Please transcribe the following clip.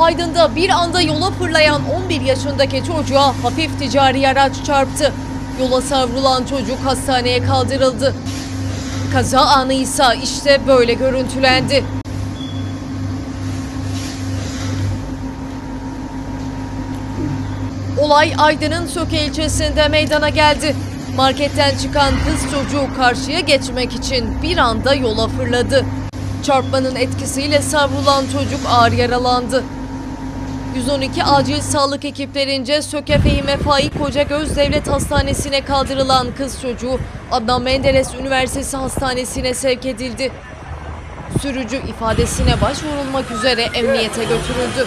Aydın'da bir anda yola fırlayan 11 yaşındaki çocuğa hafif ticari araç çarptı. Yola savrulan çocuk hastaneye kaldırıldı. Kaza anı ise işte böyle görüntülendi. Olay Aydın'ın Söke ilçesinde meydana geldi. Marketten çıkan kız çocuğu karşıya geçmek için bir anda yola fırladı. Çarpmanın etkisiyle savrulan çocuk ağır yaralandı. 112 acil sağlık ekiplerince Söke Fehime Faik Kocagöz Devlet Hastanesi'ne kaldırılan kız çocuğu Adnan Menderes Üniversitesi Hastanesi'ne sevk edildi. Sürücü ifadesine başvurulmak üzere emniyete götürüldü.